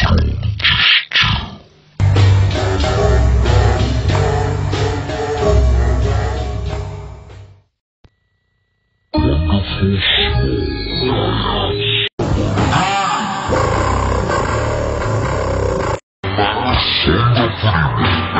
Send the fire.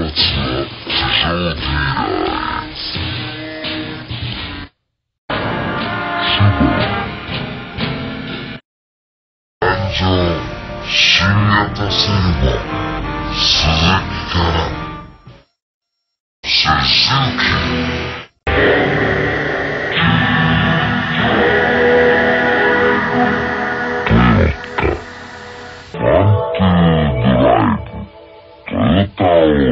の地上未誕生深夜化するば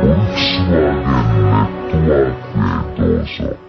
Volkswagen Network Windows.